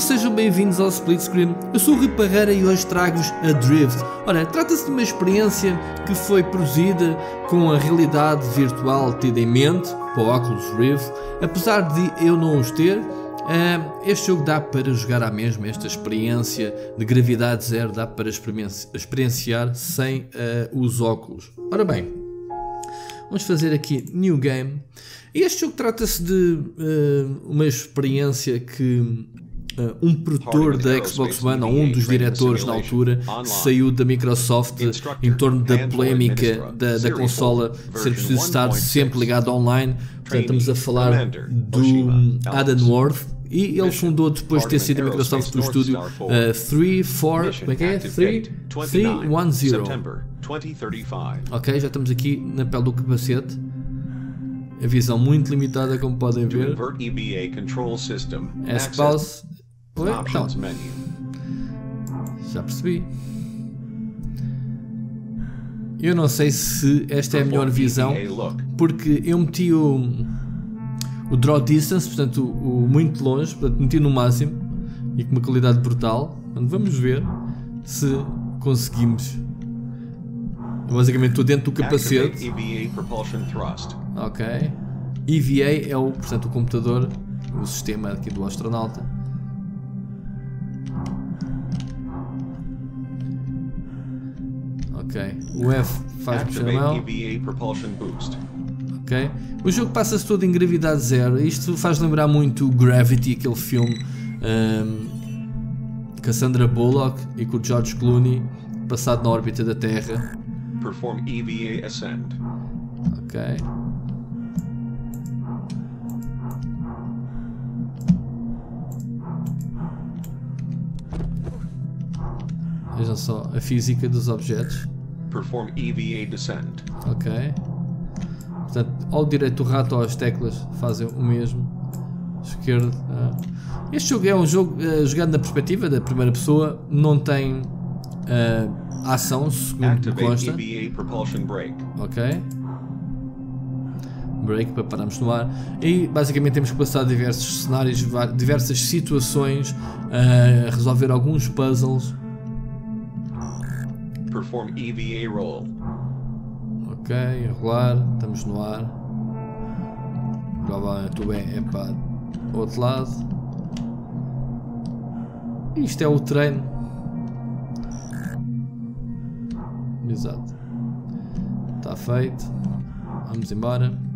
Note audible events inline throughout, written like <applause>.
Sejam bem-vindos ao Split Screen. Eu sou o Rui Parreira e hoje trago-vos a Drift. Ora, trata-se de uma experiência que foi produzida com a realidade virtual tida em mente, para o Oculus Rift. Apesar de eu não os ter, Uh, este jogo dá para jogar à mesma, esta experiência de gravidade zero dá para experienciar sem uh, os óculos. Ora bem, vamos fazer aqui New Game. Este jogo trata-se de uh, uma experiência que um produtor da Xbox One, ou um dos diretores na altura, saiu da Microsoft em torno da polémica da, da consola ser preciso estar sempre ligado online. Portanto, estamos a falar do Adam Worth. E ele fundou, depois de ter sido a Microsoft, o estúdio uh, 3, 4, como é que é? 3, 3, 1, 0. Ok, já estamos aqui na pele do capacete. A visão muito limitada, como podem ver. S-Pause Oi? Então. Já percebi. Eu não sei se esta é a melhor visão, porque eu meti o, o draw distance, portanto o, o muito longe, portanto meti no máximo e com uma qualidade brutal. Portanto, vamos ver se conseguimos. Basicamente estou dentro do capacete. Ok. EVA é o, portanto, o computador, o sistema aqui do astronauta. Ok. O F faz a mão. Ok. O jogo passa-se todo em gravidade zero. Isto faz lembrar muito Gravity, aquele filme um, Cassandra Bullock e com o George Clooney, passado na órbita da Terra. Perform EVA Ascend. Ok. Vejam só a física dos objetos. Perform EVA descent. Ok. Portanto, ao direito do rato ou as teclas fazem o mesmo. Esquerdo. Ah. Este jogo é um jogo uh, jogado na perspectiva da primeira pessoa, não tem uh, ação, segundo me consta. Ok. Break para pararmos no ar. E basicamente temos que passar diversos cenários, diversas situações, uh, resolver alguns puzzles Perform EVA roll. Ok, enrolar, estamos no ar. Provavelmente o bem é para o outro lado. Isto é o treino. Exato. Está feito. Vamos embora.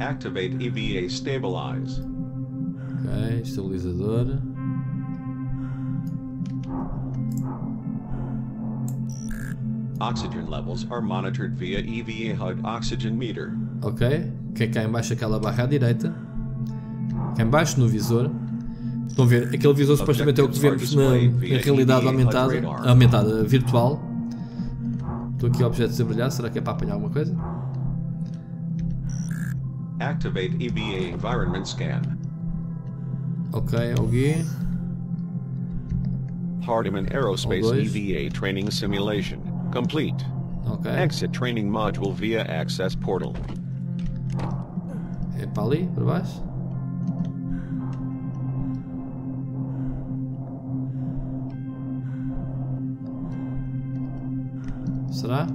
Activate EVA Stabilize. Ok, estabilizador. Oxygen levels are monitored via EVA HUD oxygen meter. Ok, que é cá embaixo aquela barra à direita. Cá embaixo no visor. Estão a ver, aquele visor supostamente é o que vemos na, na realidade aumentada, aumentada virtual. Estou aqui objetos a brilhar, será que é para apanhar alguma coisa? Activate EVA environment scan. Ok, alguém. Hardiman Aerospace EVA training simulation complete. Ok. Exit training module via access portal. Eh, é para ali, para baixo? Será?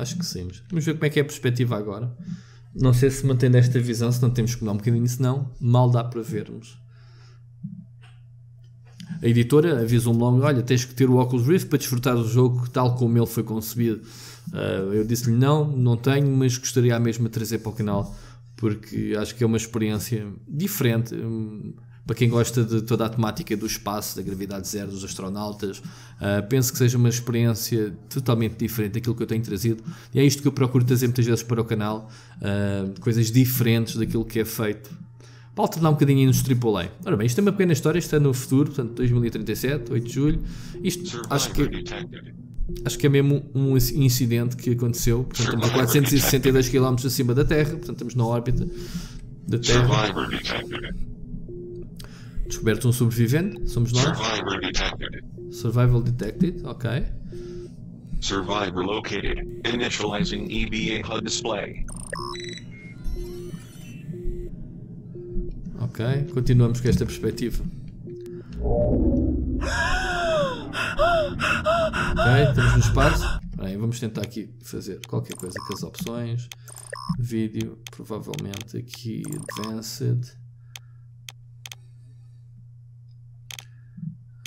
Acho que sim. Vamos ver como é que é a perspectiva agora. Não sei se mantém esta visão, se não temos que mudar um bocadinho, senão mal dá para vermos. A editora avisou-me logo: olha, tens que ter o Oculus Rift para desfrutar do jogo tal como ele foi concebido. Uh, eu disse-lhe: não, não tenho, mas gostaria mesmo de trazer para o canal porque acho que é uma experiência diferente. Um, para quem gosta de toda a temática do espaço, da gravidade zero, dos astronautas, uh, penso que seja uma experiência totalmente diferente daquilo que eu tenho trazido. E é isto que eu procuro trazer muitas vezes para o canal, uh, coisas diferentes daquilo que é feito. para alternar um bocadinho nos AAA. Ora bem, isto é uma pequena história, isto é no futuro, portanto 2037, 8 de julho. Isto acho que, acho que é mesmo um incidente que aconteceu. Portanto, estamos a 462 km acima da Terra, portanto estamos na órbita da Terra. Descoberto um sobrevivente, somos nós. Survival detected, ok. Survivor located. Initializing EVA HUD display. Ok, continuamos com esta perspectiva. Ok, estamos no espaço. Bem, vamos tentar aqui fazer qualquer coisa com as opções. Vídeo, provavelmente aqui Advanced.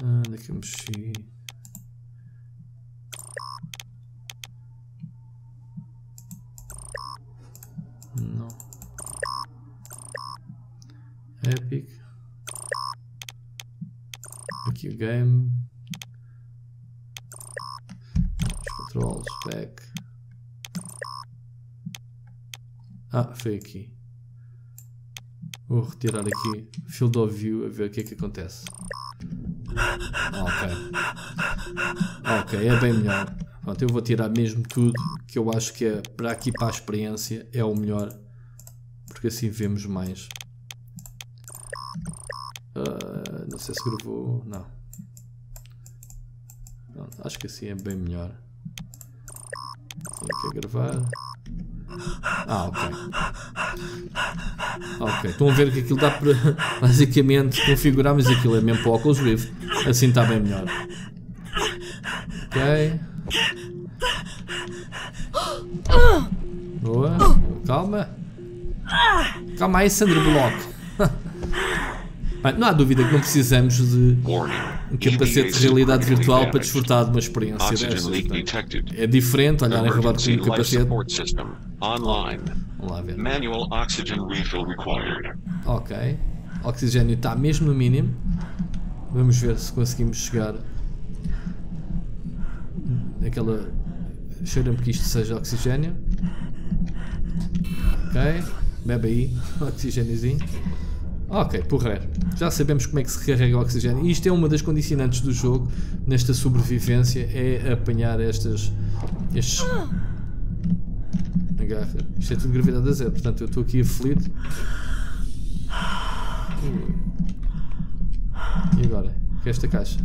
Ah, onde é que eu mexi? Não. Epic. Aqui o game. Os controles, back. Ah, foi aqui. Vou retirar aqui Field of View a ver o que é que acontece. Ok. Ok, é bem melhor. Pronto, eu vou tirar mesmo tudo que eu acho que é para aqui para a experiência é o melhor. Porque assim vemos mais. Uh, não sei se gravou. Não. Pronto, acho que assim é bem melhor. Tenho que gravar. Ah, ok. Ok, estão a ver que aquilo dá para basicamente configurar, mas aquilo é mesmo para o Oculus Rift. Assim está bem melhor. Ok. Boa. Calma. Calma aí, Sandro Block. Não há dúvida que não precisamos de um capacete de realidade virtual para desfrutar de uma experiência dessas. É diferente olhar em relógio com um capacete. Vamos lá ver. Ok. O oxigênio está mesmo no mínimo. Vamos ver se conseguimos chegar. Aquela. Cheira-me que isto seja oxigênio. Ok. Bebe aí. <laughs> Oxigêniozinho. Ok, porreiro. Já sabemos como é que se recarrega o oxigênio. E isto é uma das condicionantes do jogo, nesta sobrevivência, é apanhar estas. estes. Agarra. Isto é tudo gravidade a zero, portanto eu estou aqui aflito. E agora? Que é esta caixa?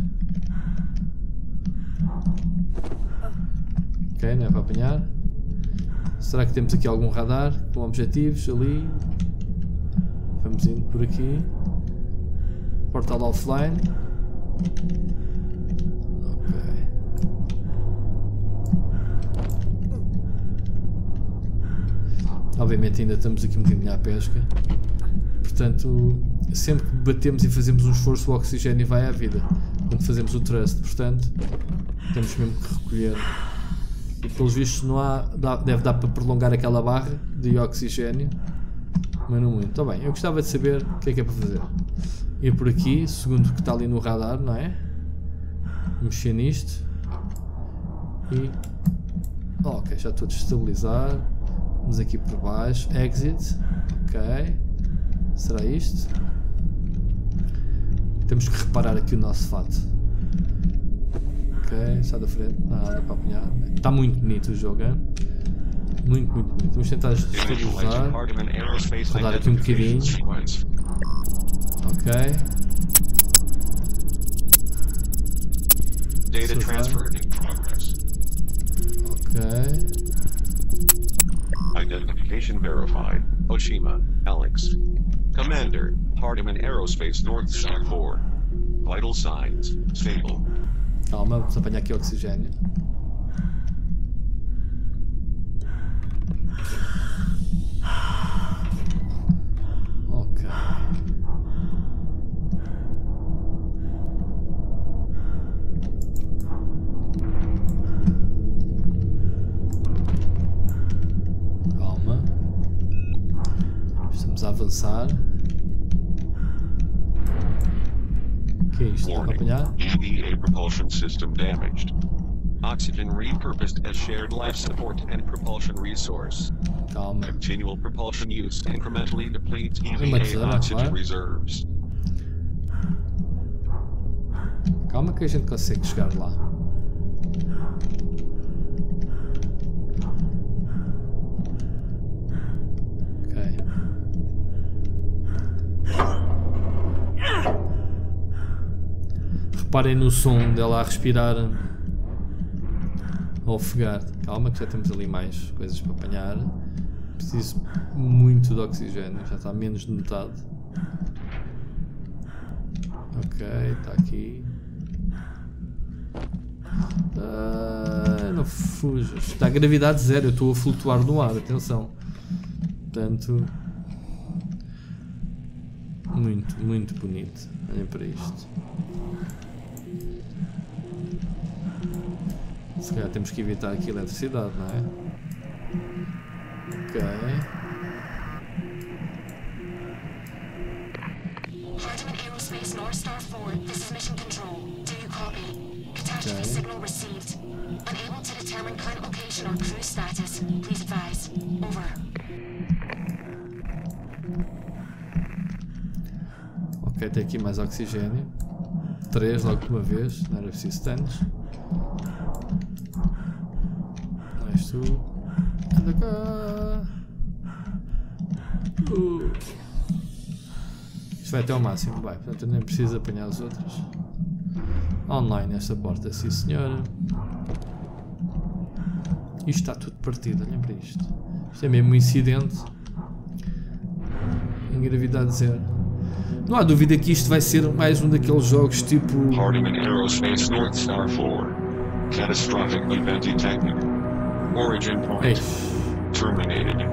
Ok, não é para apanhar. Será que temos aqui algum radar com objetivos ali? Vamos indo por aqui. Portal offline. Ok. Obviamente ainda estamos aqui um bocadinho à pesca. Portanto, sempre que batemos e fazemos um esforço, o oxigênio vai à vida. Quando fazemos o thrust, portanto, temos mesmo que recolher. E pelos vistos não há, deve dar para prolongar aquela barra de oxigênio mas não muito. Está bem, eu gostava de saber o que é que é para fazer. Ir por aqui, segundo o que está ali no radar, não é? Mexer nisto. E... Oh, ok, já estou a destabilizar. Vamos aqui por baixo. Exit. Ok. Será isto? Temos que reparar aqui o nosso fato. Ok, sai da frente. Nada para apanhar. Está muito bonito o jogo, hein? Muito, muito, muito. Vamos tentar estabilizar. Rodar aqui um bocadinho. Ok. Data transfer in progress. Ok. Identification verified. Oshima, Alex. Commander, Hardiman Aerospace North Star 4. Vital signs, stable. Calma, vamos apanhar aqui o oxigênio. Avançar. O que é isto? Está a acompanhar? EVA propulsion system damaged. Oxygen repurposed as shared life support and propulsion resource. Calma. Continual propulsion use incrementally depletes EVA oxygen reserves. Calma que a gente consegue chegar lá. Reparem no som dela a respirar. A ofegar. Calma que já temos ali mais coisas para apanhar. Preciso muito de oxigênio, já está menos de metade. Ok, está aqui. Ah, não fujas. Está a gravidade zero, eu estou a flutuar no ar, atenção. Portanto. Muito, muito bonito. Olhem para isto. Se calhar temos que evitar aqui a eletricidade, não é? Ok. Hardeman Aerospace North Star 4, this is Mission Control. Do you copy? Catastrophe Okay. signal received. Unable to determine current location or cruise status. Please advise. Over. Ok, tem aqui mais oxigênio. Três logo de uma vez, não era preciso tantos. Mais tu. Anda cá. Uh. Isto vai até ao máximo, vai. Portanto, eu nem preciso apanhar os outros. Online esta porta, sim senhora. Isto está tudo partido, olhem para isto. Isto é mesmo um incidente. Em gravidade zero. Não há dúvida que isto vai ser mais um daqueles jogos tipo. Hardeman Aerospace North Star 4. Catastrophic event detected. Origin point Ei, terminated.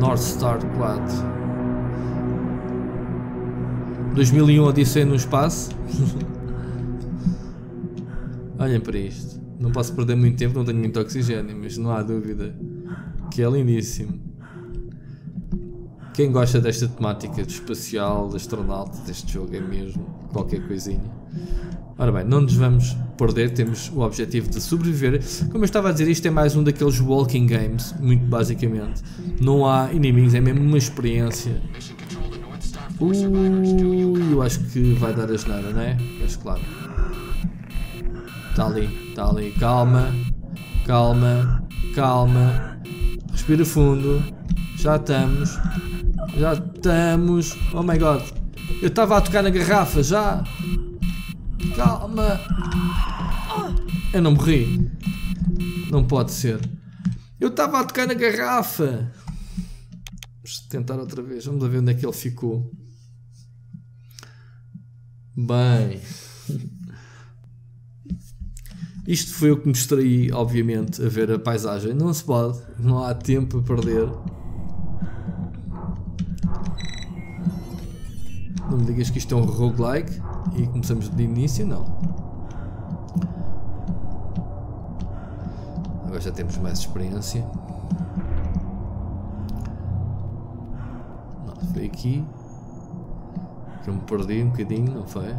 North Star 4. 2001 Odisseia no espaço. <laughs> Olhem para isto. Não posso perder muito tempo, não tenho muito oxigênio, mas não há dúvida que é lindíssimo. Quem gosta desta temática de espacial, de astronauta, deste jogo é mesmo qualquer coisinha. Ora bem, não nos vamos perder, temos o objetivo de sobreviver. Como eu estava a dizer, isto é mais um daqueles walking games, muito basicamente. Não há inimigos, é mesmo uma experiência. Ui, eu acho que vai dar a geneira, não é? Mas claro. Está ali, está ali. Calma, calma, calma. Respira fundo. Já estamos. Já estamos. Oh my god. Eu estava a tocar na garrafa já. Calma. Eu não morri. Não pode ser. Eu estava a tocar na garrafa. Vamos tentar outra vez. Vamos ver onde é que ele ficou. Bem. Isto foi o que me distraí, obviamente, a ver a paisagem. Não se pode, não há tempo a perder. Não me digas que isto é um roguelike e começamos de início, não. Agora já temos mais experiência. Não, foi aqui. Que eu me perdi um bocadinho, não foi?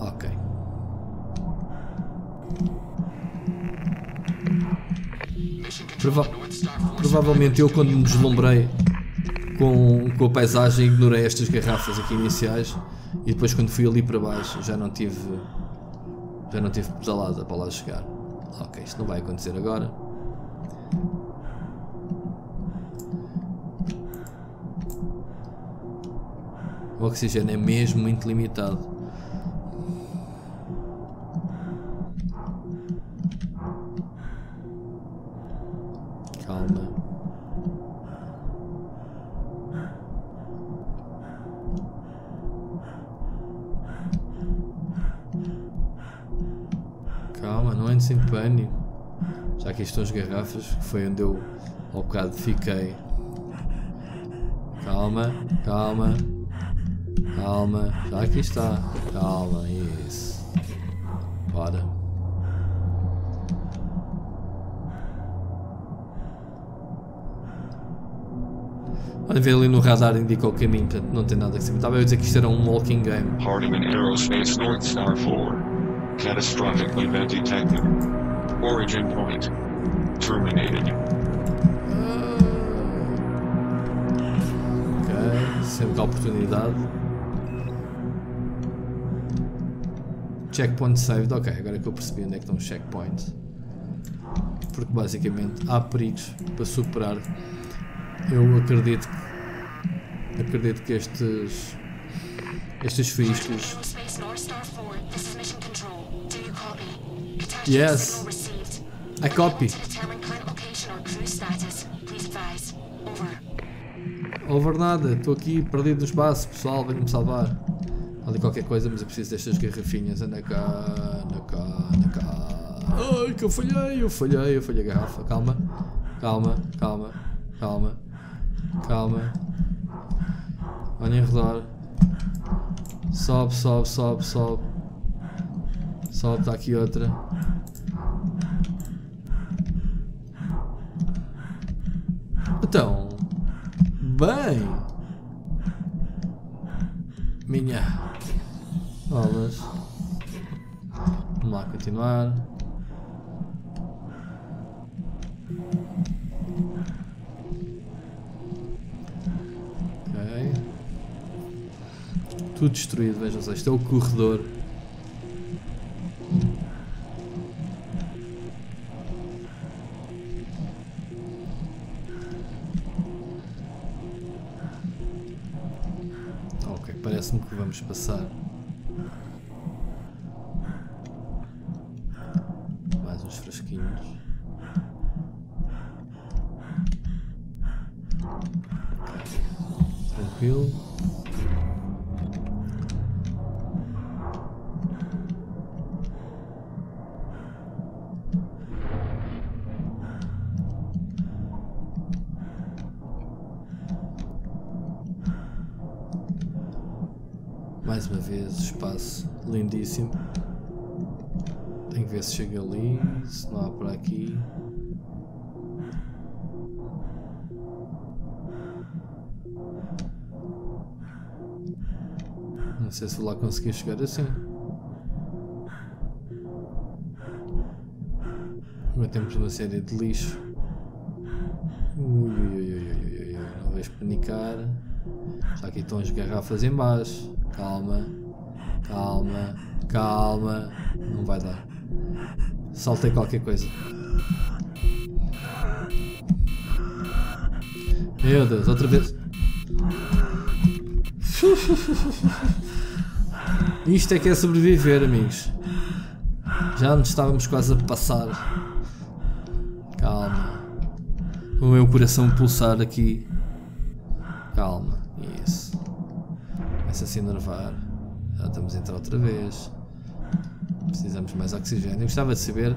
Ok. Prova- provavelmente eu quando me deslumbrei com, com a paisagem ignorei estas garrafas aqui iniciais e depois quando fui ali para baixo já não tive já não tive pedalada para lá chegar. Ok, isto não vai acontecer agora. O oxigênio é mesmo muito limitado. Calma, não andes em pânico. Já aqui estão as garrafas, que foi onde eu ao bocado fiquei. Calma, calma. Calma, já aqui está. Calma, isso. Bora. Olha, ver ali no radar indica o caminho, portanto não tem nada que saber. Estava a dizer que isto era um walking game. Hardeman Aerospace North Star 4. Catastrophic event detected. Origin point. Terminated. Ok, sempre há oportunidade. Checkpoint saved, ok, agora é que eu percebi onde é que estão os checkpoints. Porque basicamente há perigos para superar. Eu acredito que acredito que estes estes fiscos Yes. I copy. Over. Nada, estou aqui perdido no espaço, pessoal, venham-me salvar. Ali qualquer coisa, mas eu preciso destas garrafinhas. Anda cá, anda cá, anda cá. Ai, que eu falhei, eu falhei, eu falhei a garrafa. Calma, calma, calma, calma, calma. Olha em redor. Sobe, sobe, sobe, sobe. Está aqui outra. Então, bem. Minha. Bolas. Vamos lá continuar. Ok. Tudo destruído, vejam só. Isto é o corredor. Frasquinhos. Tranquilo. Mais uma vez, espaço lindíssimo. Ver se chega ali, se não há por aqui. Não sei se lá conseguir chegar assim. Agora temos uma série de lixo. Ui, ui, ui, ui, ui, não vais panicar. Já aqui estão as garrafas em baixo. Calma, calma, calma. Não vai dar. Saltei qualquer coisa. Meu Deus, outra vez. <laughs> Isto é que é sobreviver, amigos. Já nos estávamos quase a passar. Calma. O meu coração pulsar aqui. Calma. Isso. Começa a se enervar. Já estamos a entrar outra vez. Precisamos mais oxigênio. Eu gostava de saber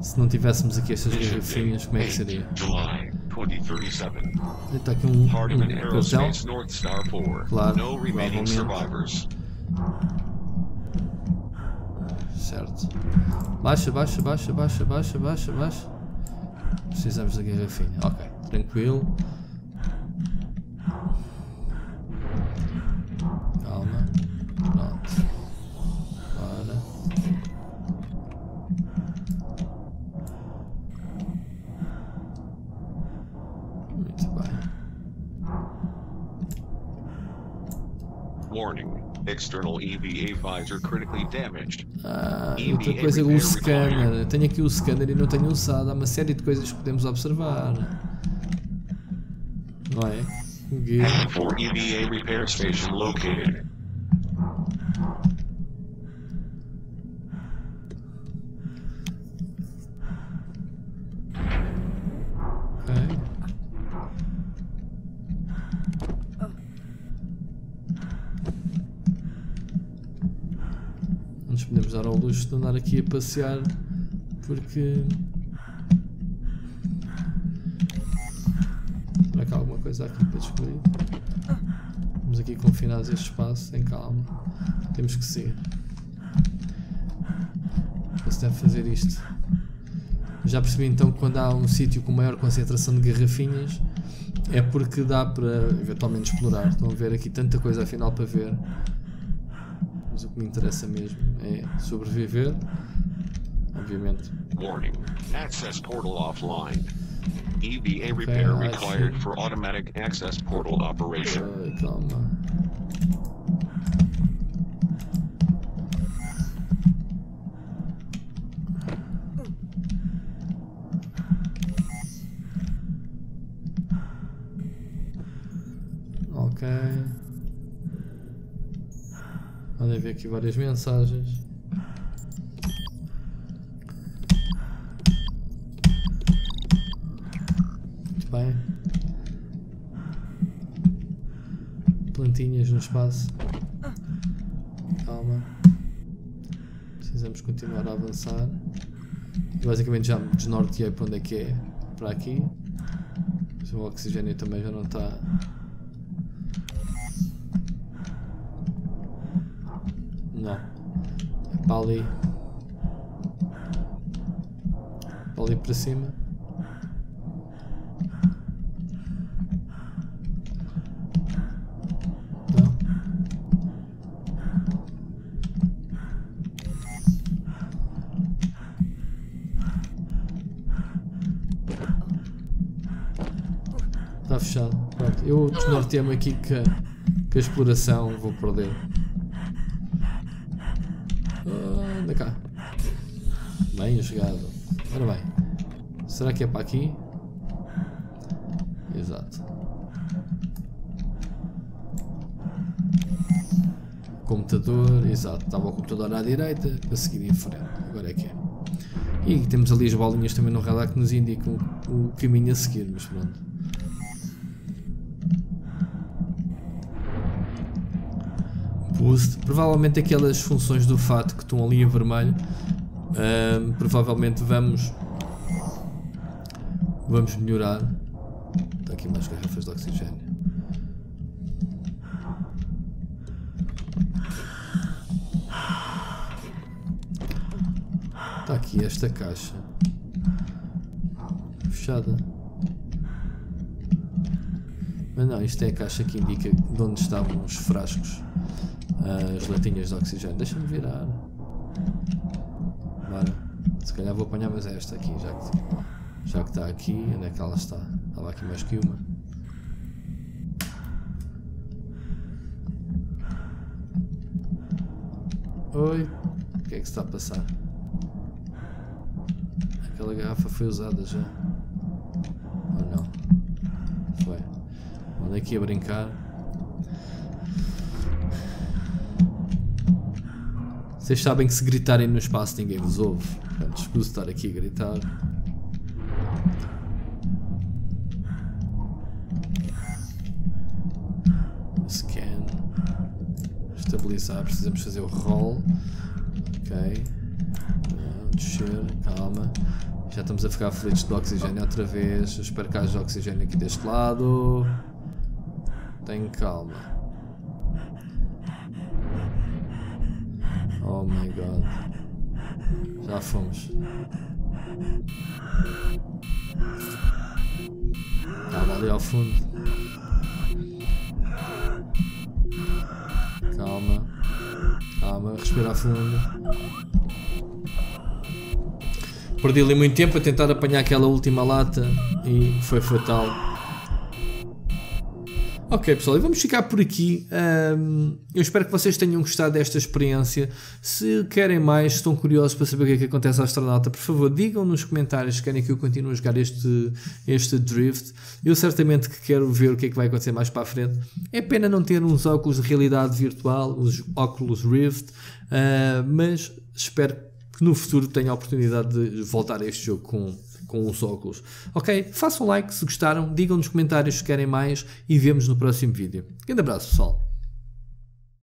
se não tivéssemos aqui estas garrafinhas, como é que seria. July 2037. Está aqui um, um 4. Claro, provavelmente. Certo. Baixa, baixa, baixa, baixa, baixa, baixa, baixa. Precisamos da garrafinha. Ok, tranquilo. Calma. Pronto. Bora. Muito bem. Warning. External EVA visor critically damaged. Ah, outra coisa, o scanner. Eu tenho aqui o scanner e não tenho usado. Há uma série de coisas que podemos observar. Não é? <laughs> O guia. For EVA repair station located. Luxo de andar aqui a passear porque. Será que há alguma coisa aqui para descobrir? Estamos aqui confinados este espaço, em calma. Temos que. Não se deve fazer isto. Já percebi então que quando há um sítio com maior concentração de garrafinhas é porque dá para eventualmente explorar. Estão a ver aqui tanta coisa afinal para ver. Mas o que me interessa mesmo é sobreviver. Obviamente. Warning. Access portal offline. EVA repair required for automatic access portal operation. Calma. Ver aqui várias mensagens. Muito bem. Plantinhas no espaço. Calma. Precisamos continuar a avançar. Basicamente já me desnorteei para onde é que é. Para aqui. O oxigênio também já não está. Não. É para ali. Para ali para cima. Está fechado. Pronto. Eu desnorteei-me aqui que, que a exploração vou perder. Anda cá. Bem jogado. Ora bem. Será que é para aqui? Exato. Computador, exato. Estava o computador à direita para seguir em frente. Agora é que é. E temos ali as bolinhas também no radar que nos indicam o caminho a seguir, mas pronto. Provavelmente aquelas funções do fato que estão ali em vermelho. ahm, provavelmente vamos. Vamos melhorar. Está aqui mais garrafas de oxigênio. Está aqui esta caixa. Fechada. Mas não, isto é a caixa que indica de onde estavam os frascos. As latinhas de oxigênio. Deixa-me virar. Bora. Se calhar vou apanhar, mas é esta aqui, já que, já que está aqui. Onde é que ela está? Estava aqui mais que uma. Oi, o que é que se está a passar? Aquela garrafa foi usada já. Ou não? Foi. Andei aqui a brincar. Vocês sabem que se gritarem no espaço ninguém vos ouve. Portanto, escuso estar aqui a gritar. Scan. Estabilizar. Precisamos fazer o roll. Ok. Ah, Descer. Calma. Já estamos a ficar fluidos de oxigênio outra vez. Espero que haja oxigênio aqui deste lado. Tenho calma. God. Já fomos. Calma ali ao fundo. Calma. Calma, respira fundo. Perdi ali muito tempo a tentar apanhar aquela última lata e foi fatal. Ok, pessoal, e vamos ficar por aqui. Ahm, eu espero que vocês tenham gostado desta experiência. Se querem mais, estão curiosos para saber o que é que acontece ao astronauta, por favor, digam nos comentários se querem que eu continue a jogar este, este Drift. Eu certamente que quero ver o que é que vai acontecer mais para a frente. É pena não ter uns óculos de realidade virtual, os óculos Rift, ah, mas espero que no futuro tenha a oportunidade de voltar a este jogo com, com os óculos. Ok? Façam like se gostaram, digam nos comentários se querem mais e vemos no próximo vídeo. Grande abraço, pessoal.